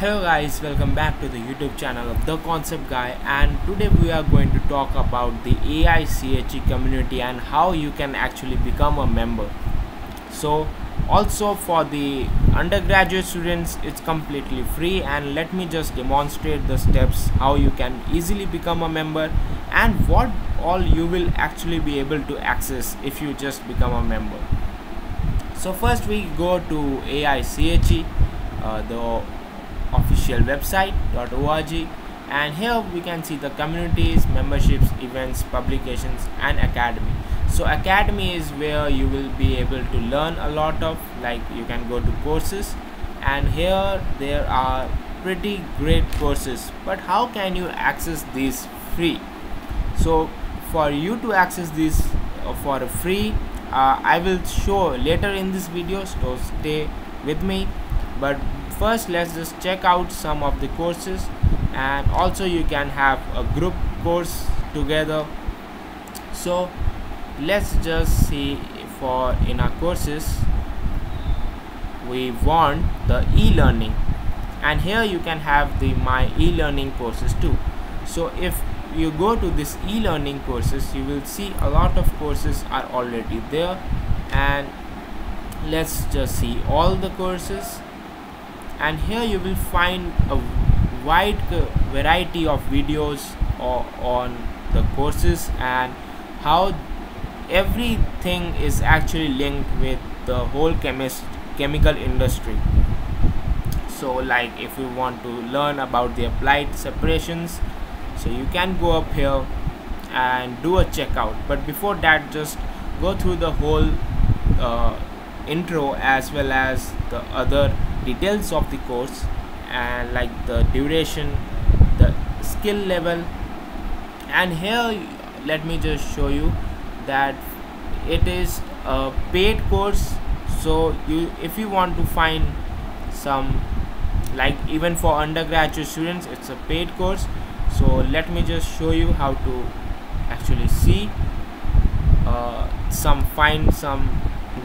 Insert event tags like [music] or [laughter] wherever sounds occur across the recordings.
Hello guys, welcome back to the YouTube channel of The Concept Guy and today we are going to talk about the AICHE community and how you can actually become a member. So also for the undergraduate students it's completely free and let me just demonstrate the steps how you can easily become a member and what all you will actually be able to access if you just become a member. So first we go to AICHE, uh, the official website.org and here we can see the communities memberships events publications and academy. So academy is where you will be able to learn a lot of like you can go to courses. And here there are pretty great courses. But how can you access these free? So for you to access this uh, for free uh, I will show later in this video so stay with me. But first let's just check out some of the courses. And also you can have a group course together. So let's just see for in our courses we want the e-learning. And here you can have the my e-learning courses too. So if you go to this e-learning courses you will see a lot of courses are already there. And let's just see all the courses and here you will find a wide variety of videos on the courses and how everything is actually linked with the whole chemist chemical industry. So like if you want to learn about the applied separations so you can go up here and do a checkout. But before that just go through the whole uh, intro as well as the other details of the course and like the duration the skill level. And here let me just show you that it is a paid course. So you if you want to find some like even for undergraduate students it's a paid course. So let me just show you how to actually see uh, some find some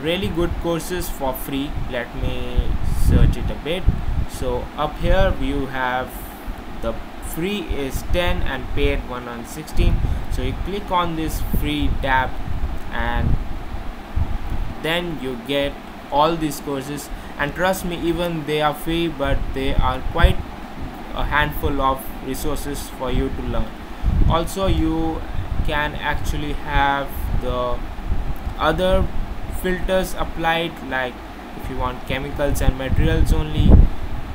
really good courses for free. Let me search it a bit. So up here you have the free is 10 and paid 116 so you click on this free tab and then you get all these courses. And trust me even they are free but they are quite a handful of resources for you to learn. Also you can actually have the other filters applied like if you want chemicals and materials only.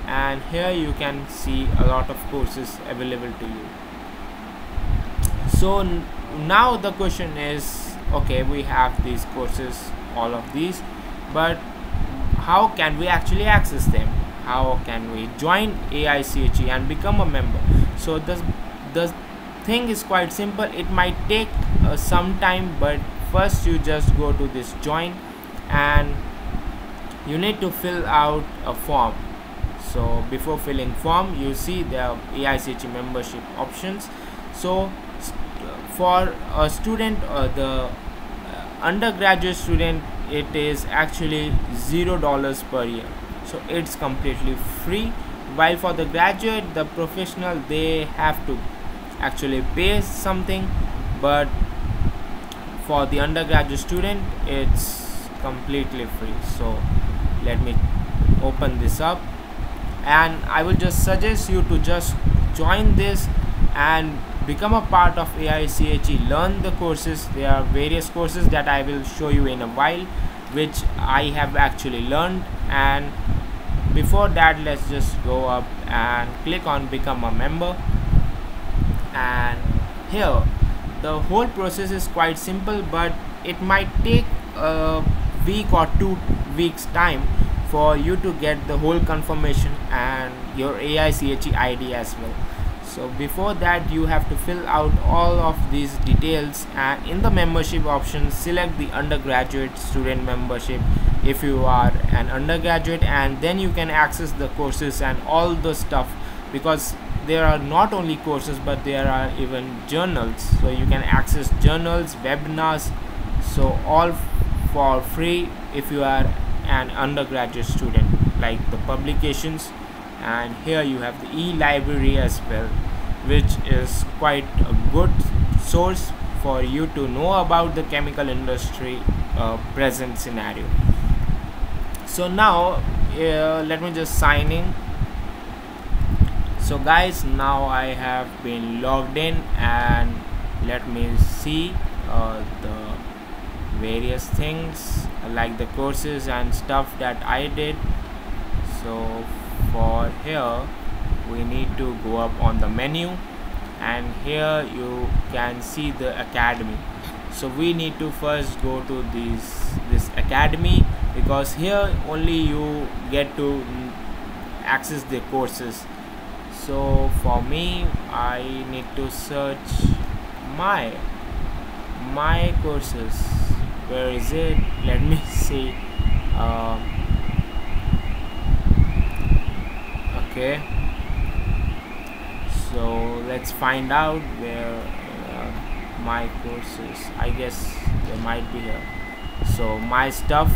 And here you can see a lot of courses available to you. So now the question is okay we have these courses all of these but how can we actually access them? How can we join AICHE and become a member? So the the thing is quite simple. It might take uh, some time but first you just go to this join and you need to fill out a form. So before filling form you see the AICHE membership options. So for a student uh, the undergraduate student it is actually zero dollars per year. So it's completely free. While for the graduate the professional they have to actually pay something but for the undergraduate student it's completely free. So let me open this up. And I will just suggest you to just join this and become a part of AICHE learn the courses. There are various courses that I will show you in a while which I have actually learned. And before that let's just go up and click on become a member. And here the whole process is quite simple but it might take a week or two weeks time for you to get the whole confirmation and your AICHE ID as well. So before that you have to fill out all of these details and in the membership option select the undergraduate student membership if you are an undergraduate and then you can access the courses and all the stuff because there are not only courses but there are even journals. So you can access journals webinars so all for free if you are an undergraduate student like the publications. And here you have the e-library as well which is quite a good source for you to know about the chemical industry uh, present scenario. So now uh, let me just sign in so guys now I have been logged in and let me see uh, the various things like the courses and stuff that I did. So for here we need to go up on the menu and here you can see the academy. So we need to first go to this this academy because here only you get to access the courses so for me I need to search my my courses. Where is it? [laughs] Let me see. Uh, okay. So let's find out where uh, my courses I guess they might be here. So my stuff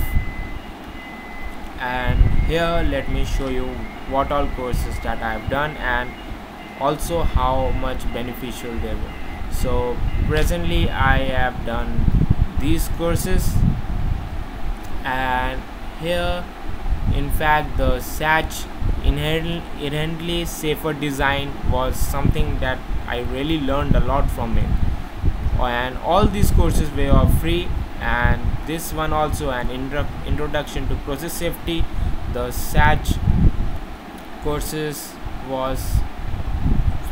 and here let me show you what all courses that I have done and also how much beneficial they were. So presently I have done these courses and here in fact the SAChE inherently safer design was something that I really learned a lot from it. And all these courses were free and this one also an intro introduction to process safety the SAChE courses was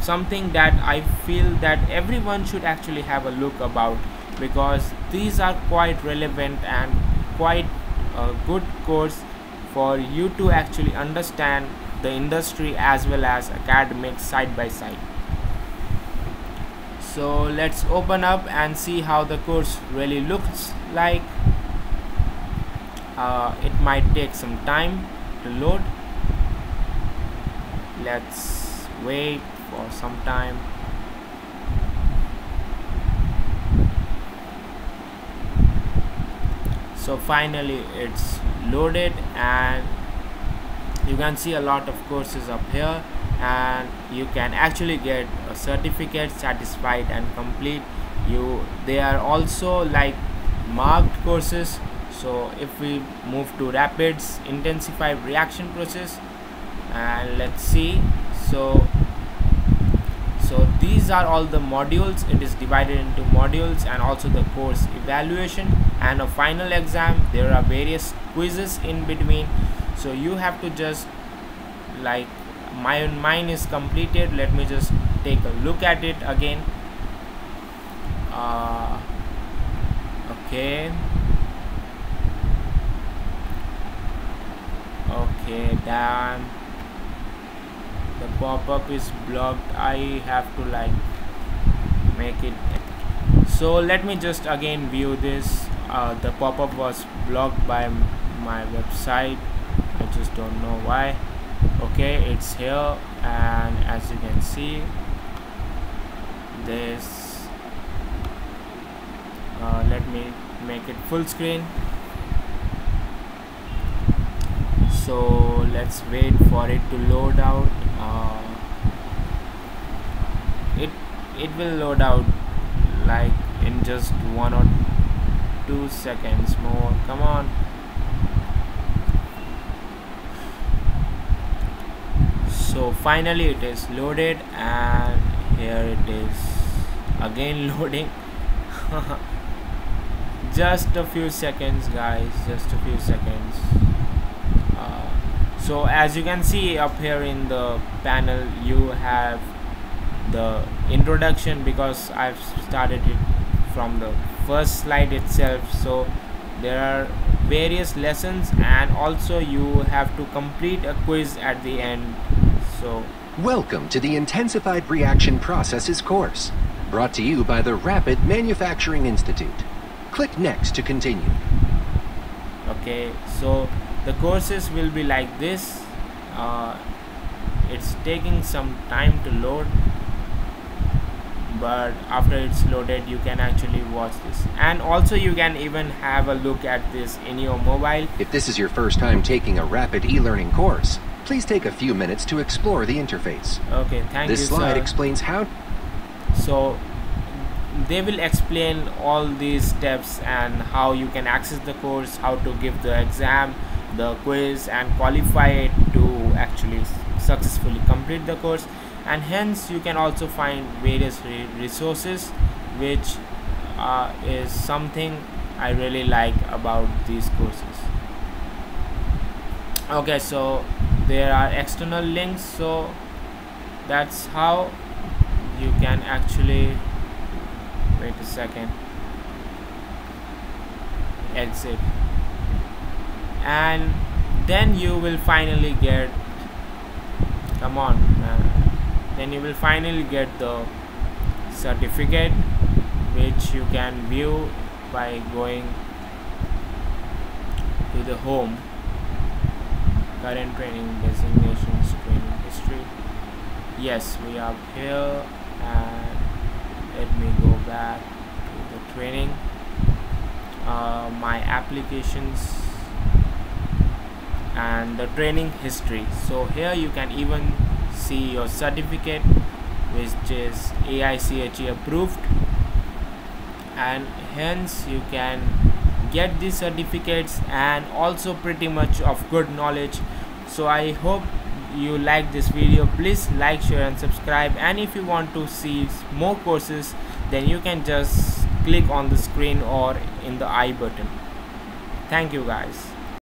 something that I feel that everyone should actually have a look about because these are quite relevant and quite a good course for you to actually understand the industry as well as academics side by side. So let's open up and see how the course really looks like uh, it might take some time to load. Let's wait for some time. So finally it's loaded and you can see a lot of courses up here and you can actually get a certificate satisfied and complete. You they are also like marked courses so if we move to rapids intensified reaction process and let's see. So so these are all the modules. It is divided into modules and also the course evaluation and a final exam. There are various quizzes in between. So you have to just like my mine is completed. Let me just take a look at it again. Uh, okay okay damn the pop-up is blocked. I have to like make it. So let me just again view this. Uh, the pop-up was blocked by my website. I just don't know why. Okay it's here and as you can see this uh, let me make it full screen so let's wait for it to load out. Uh, it it will load out like in just one or two seconds more. Come on. So finally it is loaded and here it is again [laughs] loading. [laughs] Just a few seconds guys. Just a few seconds so as you can see up here in the panel you have the introduction because I've started it from the first slide itself so there are various lessons and also you have to complete a quiz at the end so, welcome to the Intensified Reaction Processes course, brought to you by the Rapid Manufacturing Institute. Click Next to continue. Okay, so the courses will be like this. Uh, it's taking some time to load but after it's loaded you can actually watch this and also you can even have a look at this in your mobile if this is your first time taking a rapid e-learning course Please take a few minutes to explore the interface. Okay, thank this you, slide sir. explains how so they will explain all these steps and how you can access the course how to give the exam the quiz and qualify it to actually successfully complete the course. And hence you can also find various re resources which uh, is something I really like about these courses. Okay so there are external links so that's how you can actually wait a second exit and then you will finally get come on man. then you will finally get the certificate which you can view by going to the home. Current training designations training history. Yes we are here and let me go back to the training. Uh, my applications and the training history. So here you can even see your certificate which is AICHE approved. And hence you can get these certificates and also pretty much of good knowledge. So I hope you like this video. Please like share and subscribe. And if you want to see more courses then you can just click on the screen or in the i button. Thank you guys